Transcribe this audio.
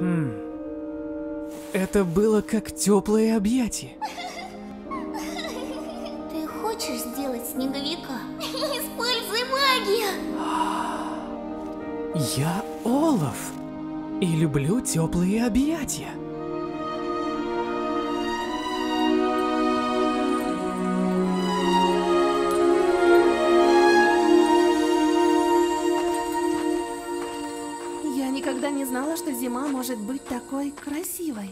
Хм. Это было как теплое объятие. Ты хочешь сделать снеговика? Используй магию! Я Олаф и люблю теплые объятия. Я никогда не знала, что зима может быть такой красивой.